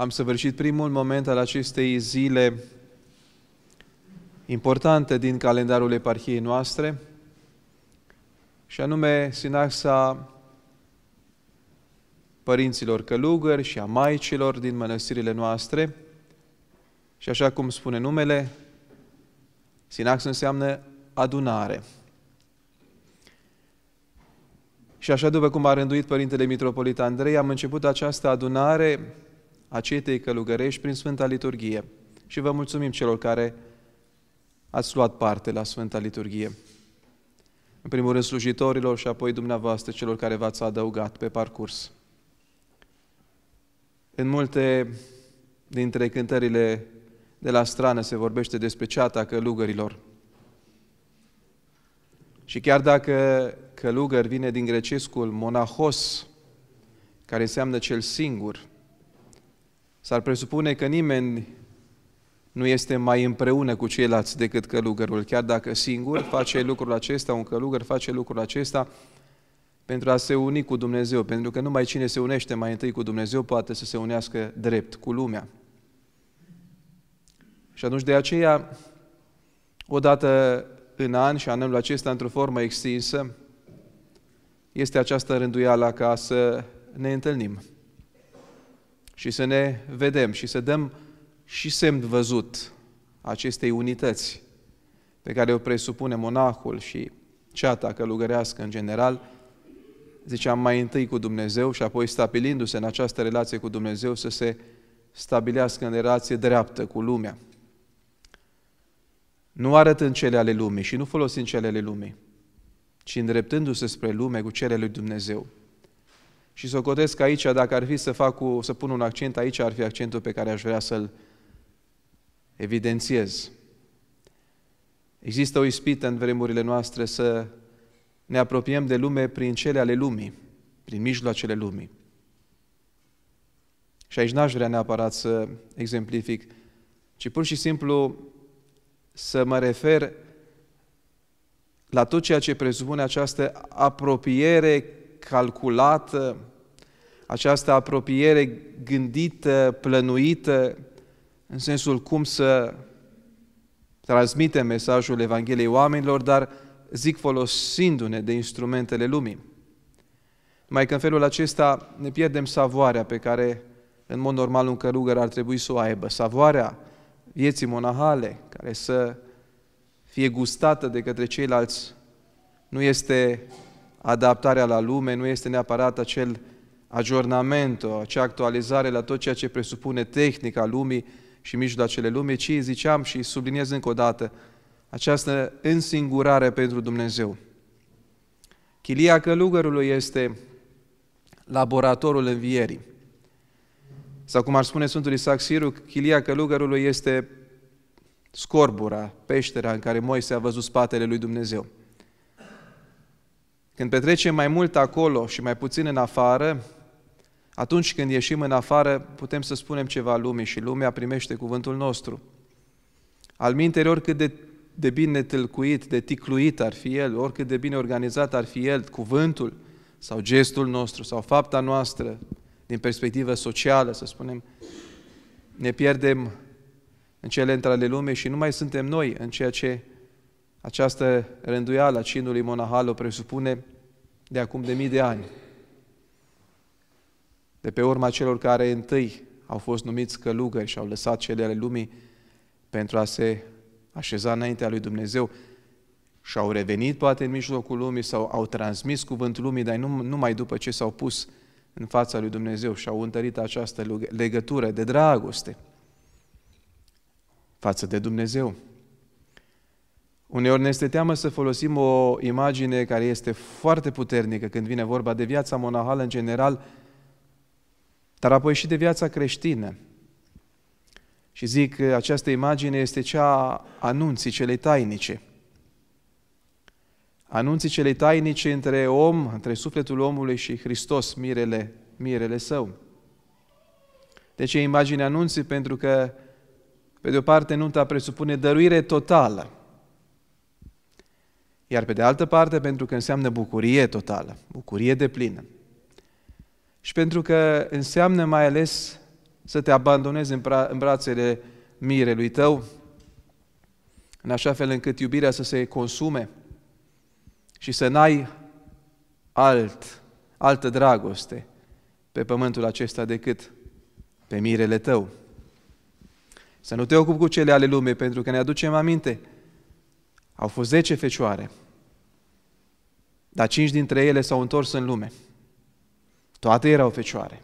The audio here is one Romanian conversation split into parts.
am săvârșit primul moment al acestei zile importante din calendarul eparhiei noastre, și anume sinaxa părinților călugări și a maicilor din mănăstirile noastre. Și așa cum spune numele, sinax înseamnă adunare. Și așa după cum a rânduit Părintele Mitropolit Andrei, am început această adunare a cetei călugărești prin Sfânta Liturghie. Și vă mulțumim celor care ați luat parte la Sfânta Liturghie. În primul rând slujitorilor și apoi dumneavoastră celor care v-ați adăugat pe parcurs. În multe dintre cântările de la strană se vorbește despre ceata călugărilor. Și chiar dacă călugăr vine din grecescul monahos, care înseamnă cel singur, s-ar presupune că nimeni nu este mai împreună cu ceilalți decât călugărul. Chiar dacă singur face lucrul acesta, un călugăr face lucrul acesta pentru a se uni cu Dumnezeu, pentru că numai cine se unește mai întâi cu Dumnezeu poate să se unească drept cu lumea. Și atunci de aceea, odată în an și anul acesta într-o formă extinsă, este această rânduială ca să ne întâlnim și să ne vedem și să dăm și semn văzut acestei unități pe care o presupune monahul și ceata călugărească în general, ziceam mai întâi cu Dumnezeu și apoi stabilindu-se în această relație cu Dumnezeu să se stabilească în relație dreaptă cu lumea. Nu arătând cele ale lumii și nu folosind cele ale lumii, ci îndreptându-se spre lume cu cele lui Dumnezeu. Și să o că aici, dacă ar fi să, fac cu, să pun un accent aici, ar fi accentul pe care aș vrea să-l evidențiez. Există o ispită în vremurile noastre să ne apropiem de lume prin cele ale lumii, prin mijloacele lumii. Și aici n-aș vrea neapărat să exemplific, ci pur și simplu să mă refer la tot ceea ce presupune această apropiere calculată, această apropiere gândită, plănuită, în sensul cum să transmitem mesajul Evangheliei oamenilor, dar zic folosindu-ne de instrumentele lumii. Mai că în felul acesta ne pierdem savoarea pe care în mod normal un călugăr ar trebui să o aibă, savoarea vieții monahale, care să fie gustată de către ceilalți, nu este adaptarea la lume, nu este neapărat acel aggiornament, acea actualizare la tot ceea ce presupune tehnica lumii și mijloacele lumii, ci ziceam și subliniez încă o dată această însingurare pentru Dumnezeu. Chilia călugărului este laboratorul învierii. Sau cum ar spune Sfântul Isaac Siru, chilia călugărului este scorbura, peștera în care Moise a văzut spatele lui Dumnezeu. Când petrecem mai mult acolo și mai puțin în afară, atunci când ieșim în afară, putem să spunem ceva lumii și lumea primește cuvântul nostru. Al minteri, oricât de, de bine tâlcuit, de ticluit ar fi el, oricât de bine organizat ar fi el, cuvântul sau gestul nostru sau fapta noastră, din perspectivă socială, să spunem, ne pierdem în cele între ale lumei și nu mai suntem noi în ceea ce această rânduială a cinului monahal o presupune de acum de mii de ani. De pe urma celor care întâi au fost numiți călugări și au lăsat cele ale lumii pentru a se așeza înaintea lui Dumnezeu și au revenit poate în mijlocul lumii sau au transmis cuvântul lumii, dar nu, numai după ce s-au pus în fața lui Dumnezeu și au întărit această legătură de dragoste față de Dumnezeu. Uneori ne este teamă să folosim o imagine care este foarte puternică când vine vorba de viața monahală în general, dar apoi și de viața creștină. Și zic că această imagine este cea a anunții celei tainice. Anunții celei tainice între om, între sufletul omului și Hristos, mirele, mirele său. De ce imagine anunții? Pentru că, pe de o parte, nunta presupune dăruire totală. Iar pe de altă parte, pentru că înseamnă bucurie totală, bucurie de plină. Și pentru că înseamnă mai ales să te abandonezi în, bra- în brațele mirelui tău, în așa fel încât iubirea să se consume și să n-ai alt, altă dragoste pe pământul acesta decât pe mirele tău. Să nu te ocupi cu cele ale lumii, pentru că ne aducem aminte. Au fost zece fecioare, dar cinci dintre ele s-au întors în lume. Toate erau fecioare.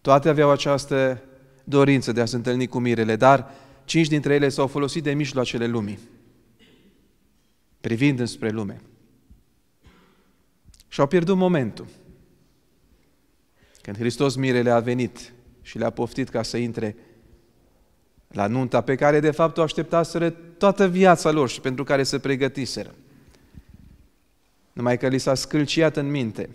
Toate aveau această dorință de a se întâlni cu mirele, dar cinci dintre ele s-au folosit de mijloacele lumii, privind înspre lume. Și au pierdut momentul. Când Hristos mirele a venit și le-a poftit ca să intre la nunta pe care de fapt o așteptaseră toată viața lor și pentru care se pregătiseră. Numai că li s-a scâlciat în minte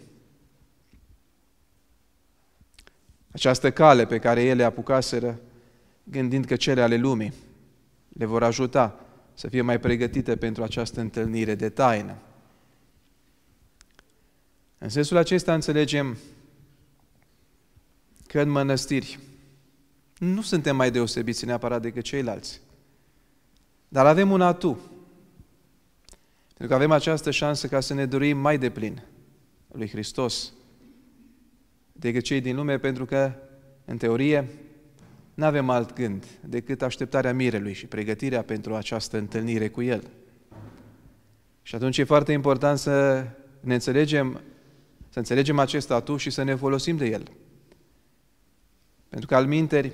această cale pe care ele apucaseră, gândind că cele ale lumii le vor ajuta să fie mai pregătite pentru această întâlnire de taină. În sensul acesta înțelegem că în mănăstiri nu suntem mai deosebiți neapărat decât ceilalți. Dar avem un atu. Pentru că avem această șansă ca să ne dorim mai deplin lui Hristos decât cei din lume, pentru că, în teorie, nu avem alt gând decât așteptarea mirelui și pregătirea pentru această întâlnire cu El. Și atunci e foarte important să ne înțelegem, să înțelegem acest atu și să ne folosim de el. Pentru că al minteri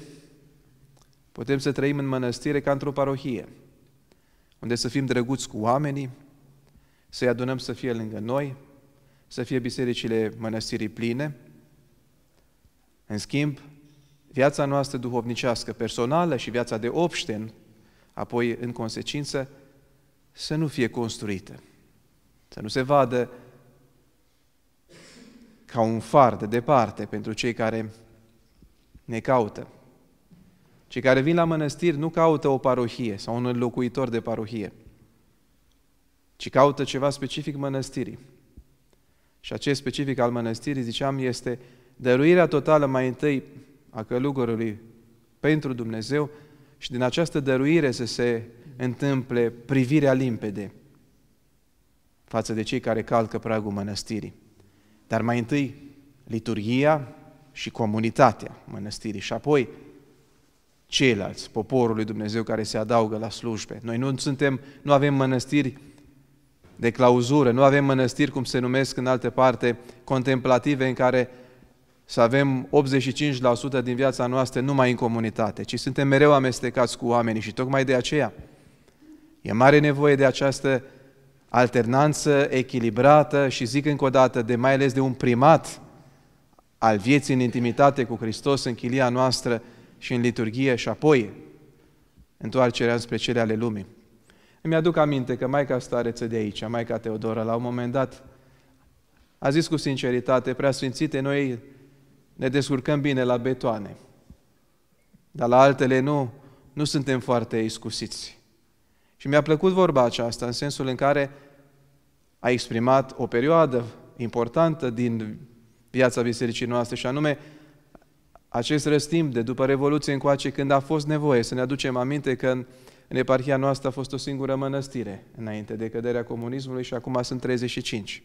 putem să trăim în mănăstire ca într-o parohie, unde să fim drăguți cu oamenii, să-i adunăm să fie lângă noi, să fie bisericile mănăstirii pline. În schimb, viața noastră duhovnicească personală și viața de obșten, apoi în consecință, să nu fie construită. Să nu se vadă ca un far de departe pentru cei care ne caută. Cei care vin la mănăstiri nu caută o parohie sau un locuitor de parohie, ci caută ceva specific mănăstirii. Și acest specific al mănăstirii, ziceam, este dăruirea totală mai întâi a călugărului pentru Dumnezeu și din această dăruire să se întâmple privirea limpede față de cei care calcă pragul mănăstirii. Dar mai întâi liturgia și comunitatea mănăstirii și apoi ceilalți, poporul lui Dumnezeu care se adaugă la slujbe. Noi nu suntem, nu avem mănăstiri de clauzură, nu avem mănăstiri, cum se numesc în alte parte, contemplative, în care să avem 85% din viața noastră numai în comunitate, ci suntem mereu amestecați cu oamenii și tocmai de aceea e mare nevoie de această alternanță echilibrată și zic încă o dată, de mai ales de un primat al vieții în intimitate cu Hristos în chilia noastră și în liturghie și apoi întoarcerea spre cele ale lumii. Îmi aduc aminte că Maica Stareță de aici, Maica Teodora, la un moment dat, a zis cu sinceritate, prea sfințite, noi ne descurcăm bine la betoane, dar la altele nu, nu suntem foarte iscusiți. Și mi-a plăcut vorba aceasta, în sensul în care a exprimat o perioadă importantă din viața bisericii noastre și anume acest răstimp de după Revoluție încoace când a fost nevoie să ne aducem aminte că în, în eparhia noastră a fost o singură mănăstire înainte de căderea comunismului și acum sunt 35.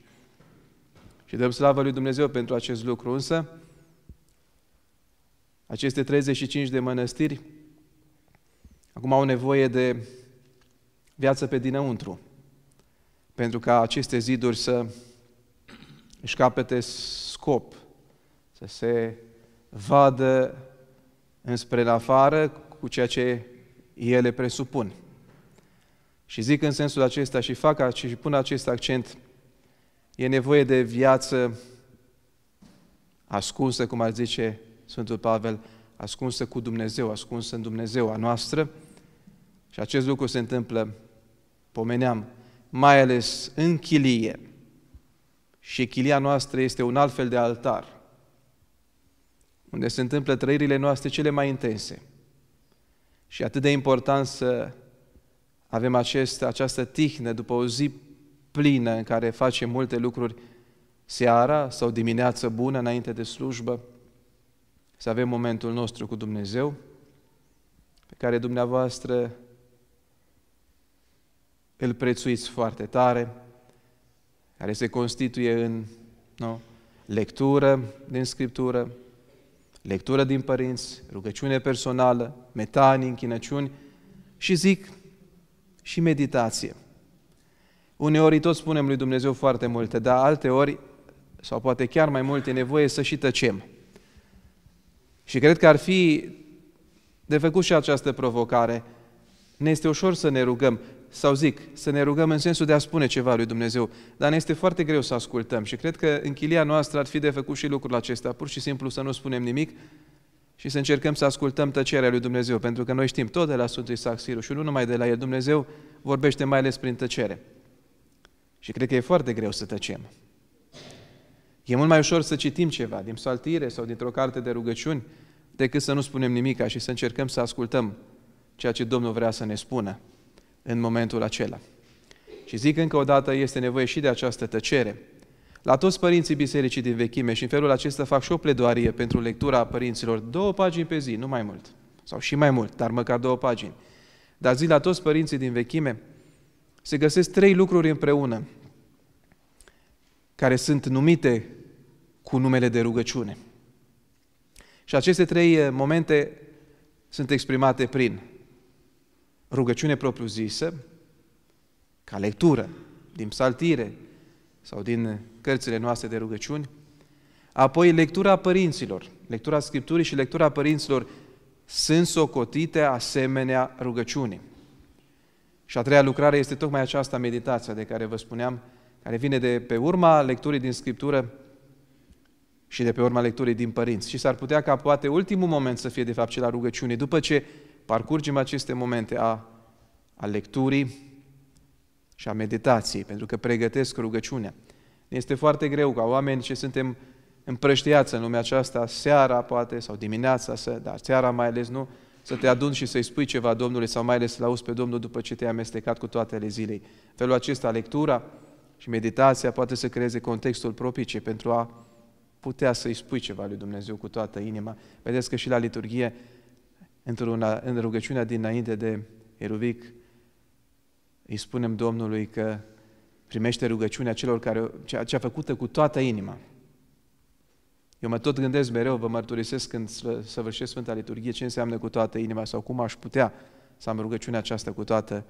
Și dăm slavă lui Dumnezeu pentru acest lucru, însă aceste 35 de mănăstiri acum au nevoie de viață pe dinăuntru, pentru ca aceste ziduri să își capete scop, să se vadă înspre la afară cu ceea ce ele presupun. Și zic în sensul acesta și fac și pun acest accent, e nevoie de viață ascunsă, cum ar zice Sfântul Pavel, ascunsă cu Dumnezeu, ascunsă în Dumnezeu a noastră. Și acest lucru se întâmplă, pomeneam, mai ales în chilie. Și chilia noastră este un alt fel de altar unde se întâmplă trăirile noastre cele mai intense. Și atât de important să avem acest, această tihnă după o zi plină în care facem multe lucruri seara sau dimineață bună înainte de slujbă, să avem momentul nostru cu Dumnezeu, pe care dumneavoastră îl prețuiți foarte tare, care se constituie în nu, lectură din Scriptură, lectură din părinți, rugăciune personală, metanii, închinăciuni și zic și meditație. Uneori tot spunem lui Dumnezeu foarte multe, dar alte ori, sau poate chiar mai multe, nevoie să și tăcem. Și cred că ar fi de făcut și această provocare. Ne este ușor să ne rugăm, sau zic, să ne rugăm în sensul de a spune ceva lui Dumnezeu, dar ne este foarte greu să ascultăm și cred că în chilia noastră ar fi de făcut și lucrul acesta, pur și simplu să nu spunem nimic și să încercăm să ascultăm tăcerea lui Dumnezeu, pentru că noi știm tot de la Sfântul Isaac Siru și nu numai de la el, Dumnezeu vorbește mai ales prin tăcere. Și cred că e foarte greu să tăcem. E mult mai ușor să citim ceva din psaltire sau dintr-o carte de rugăciuni decât să nu spunem nimica și să încercăm să ascultăm ceea ce Domnul vrea să ne spună în momentul acela. Și zic încă o dată, este nevoie și de această tăcere. La toți părinții bisericii din vechime și în felul acesta fac și o pledoarie pentru lectura părinților, două pagini pe zi, nu mai mult, sau și mai mult, dar măcar două pagini. Dar zi la toți părinții din vechime, se găsesc trei lucruri împreună care sunt numite cu numele de rugăciune. Și aceste trei eh, momente sunt exprimate prin rugăciune propriu-zisă, ca lectură din psaltire sau din cărțile noastre de rugăciuni, apoi lectura părinților, lectura Scripturii și lectura părinților sunt socotite asemenea rugăciunii. Și a treia lucrare este tocmai aceasta meditația de care vă spuneam, care vine de pe urma lecturii din Scriptură și de pe urma lecturii din părinți. Și s-ar putea ca poate ultimul moment să fie de fapt cel al rugăciunii, după ce parcurgem aceste momente a, a lecturii și a meditației, pentru că pregătesc rugăciunea. Este foarte greu ca oameni ce suntem împrăștiați în lumea aceasta, seara poate, sau dimineața, să, dar seara mai ales nu, să te aduni și să-i spui ceva Domnului sau mai ales să auzi pe Domnul după ce te-ai amestecat cu toate zilei. Felul acesta, lectura și meditația poate să creeze contextul propice pentru a putea să-i spui ceva lui Dumnezeu cu toată inima. Vedeți că și la liturghie, într-una, în rugăciunea dinainte de Eruvic, îi spunem Domnului că primește rugăciunea celor care, cea, cea făcută cu toată inima. Eu mă tot gândesc mereu, vă mărturisesc când săvârșesc Sfânta Liturghie ce înseamnă cu toată inima sau cum aș putea să am rugăciunea aceasta cu toată,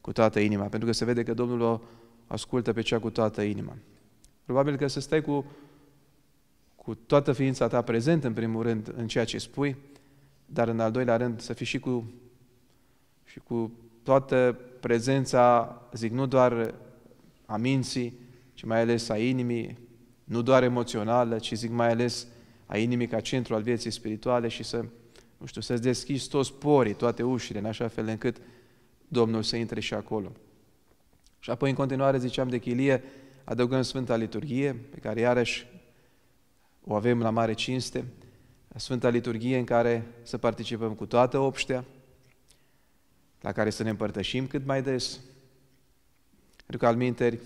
cu toată inima, pentru că se vede că Domnul o ascultă pe cea cu toată inima. Probabil că să stai cu, cu toată ființa ta prezent, în primul rând, în ceea ce spui, dar în al doilea rând să fii și cu, și cu toată prezența, zic, nu doar a minții, ci mai ales a inimii, nu doar emoțională, ci zic mai ales a inimii ca centru al vieții spirituale și să, nu știu, să-ți deschizi toți porii, toate ușile, în așa fel încât Domnul să intre și acolo. Și apoi, în continuare, ziceam de chilie, adăugăm Sfânta Liturghie, pe care iarăși o avem la mare cinste, Sfânta Liturghie în care să participăm cu toată obștea, la care să ne împărtășim cât mai des, pentru că al minteri,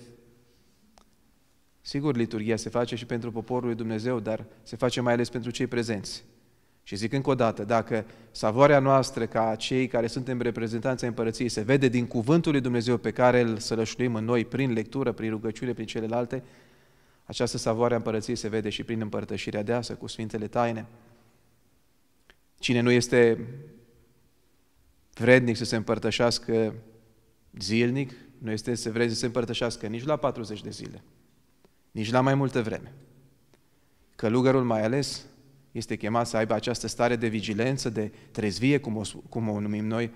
sigur, liturgia se face și pentru poporul lui Dumnezeu, dar se face mai ales pentru cei prezenți. Și zic încă o dată, dacă savoarea noastră ca cei care suntem reprezentanții împărăției se vede din cuvântul lui Dumnezeu pe care îl sălășluim în noi prin lectură, prin rugăciune, prin celelalte, această savoare a împărăției se vede și prin împărtășirea deasă cu Sfintele Taine. Cine nu este vrednic să se împărtășească zilnic, nu este să vrei să se împărtășească nici la 40 de zile, nici la mai multă vreme. Călugărul mai ales este chemat să aibă această stare de vigilență, de trezvie, cum o, cum o numim noi,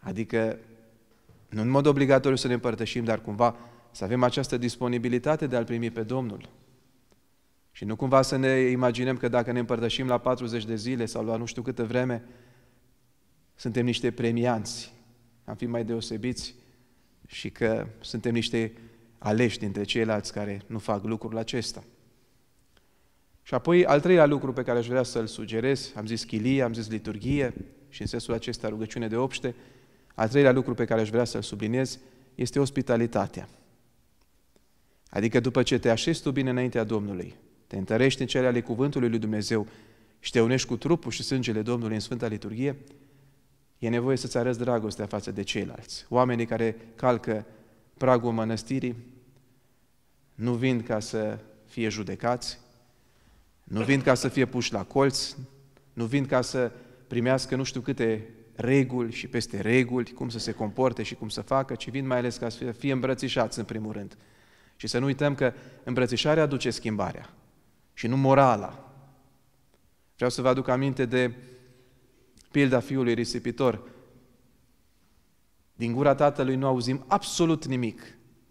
adică nu în mod obligatoriu să ne împărtășim, dar cumva să avem această disponibilitate de a-L primi pe Domnul. Și nu cumva să ne imaginăm că dacă ne împărtășim la 40 de zile sau la nu știu câtă vreme, suntem niște premianți, am fi mai deosebiți și că suntem niște aleși dintre ceilalți care nu fac lucrul acesta. Și apoi, al treilea lucru pe care aș vrea să-l sugerez, am zis chilie, am zis liturghie și în sensul acesta rugăciune de obște, al treilea lucru pe care aș vrea să-l subliniez este ospitalitatea. Adică după ce te așezi tu bine înaintea Domnului, te întărești în cele ale cuvântului lui Dumnezeu și te unești cu trupul și sângele Domnului în Sfânta Liturghie, e nevoie să-ți arăți dragostea față de ceilalți. Oamenii care calcă pragul mănăstirii nu vin ca să fie judecați, nu vin ca să fie puși la colț, nu vin ca să primească nu știu câte reguli și peste reguli, cum să se comporte și cum să facă, ci vin mai ales ca să fie îmbrățișați în primul rând. Și să nu uităm că îmbrățișarea aduce schimbarea și nu morala. Vreau să vă aduc aminte de pilda fiului risipitor. Din gura tatălui nu auzim absolut nimic,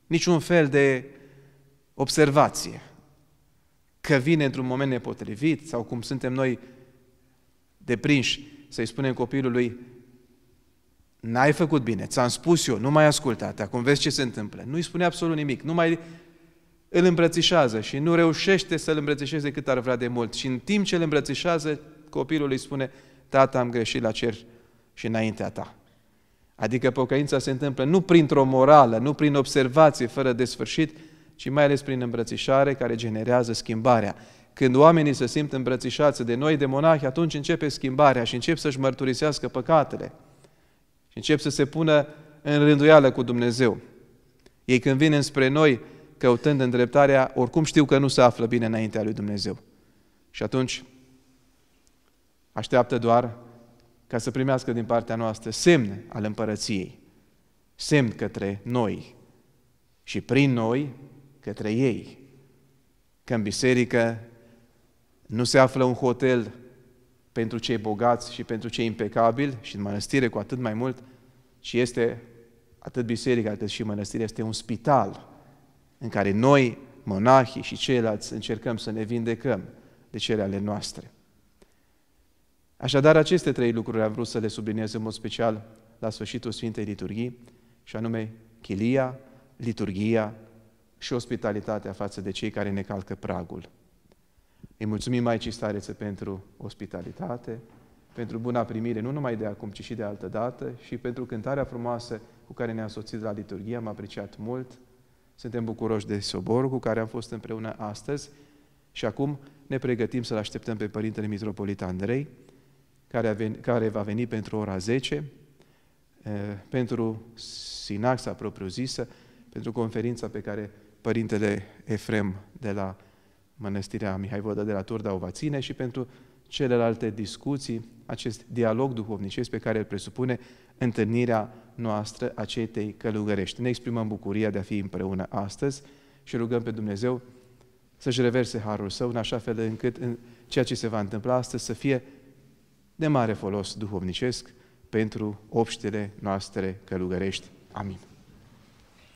niciun fel de observație că vine într-un moment nepotrivit sau cum suntem noi deprinși să-i spunem copilului n-ai făcut bine, ți-am spus eu, nu mai ascultat, acum vezi ce se întâmplă. Nu-i spune absolut nimic, nu mai îl îmbrățișează și nu reușește să-l îmbrățișeze cât ar vrea de mult. Și în timp ce îl îmbrățișează, copilul îi spune, tata, am greșit la cer și înaintea ta. Adică pocăința se întâmplă nu printr-o morală, nu prin observație fără de sfârșit, ci mai ales prin îmbrățișare care generează schimbarea. Când oamenii se simt îmbrățișați de noi, de monahi, atunci începe schimbarea și încep să-și mărturisească păcatele. Și încep să se pună în rânduială cu Dumnezeu. Ei când vin înspre noi, căutând îndreptarea, oricum știu că nu se află bine înaintea lui Dumnezeu. Și atunci așteaptă doar ca să primească din partea noastră semne al împărăției, semn către noi și prin noi către ei. Că în biserică nu se află un hotel pentru cei bogați și pentru cei impecabili și în mănăstire cu atât mai mult, ci este atât biserica cât și mănăstirea este un spital în care noi, monahii și ceilalți, încercăm să ne vindecăm de cele ale noastre. Așadar, aceste trei lucruri am vrut să le subliniez în mod special la sfârșitul Sfintei Liturghii, și anume chilia, liturghia și ospitalitatea față de cei care ne calcă pragul. Îi mulțumim Maicii Stareță pentru ospitalitate, pentru buna primire, nu numai de acum, ci și de altă dată, și pentru cântarea frumoasă cu care ne-a soțit la liturghie, am apreciat mult. Suntem bucuroși de soborul cu care am fost împreună astăzi și acum ne pregătim să-L așteptăm pe Părintele Mitropolit Andrei, care, veni, care va veni pentru ora 10, pentru sinaxa propriu-zisă, pentru conferința pe care Părintele Efrem de la Mănăstirea Mihai Vodă de la Turda o va ține și pentru celelalte discuții, acest dialog duhovnicesc pe care îl presupune întâlnirea noastră a cetei călugărești. Ne exprimăm bucuria de a fi împreună astăzi și rugăm pe Dumnezeu să-și reverse harul său în așa fel încât în ceea ce se va întâmpla astăzi să fie de mare folos duhovnicesc pentru obștile noastre călugărești. Amin.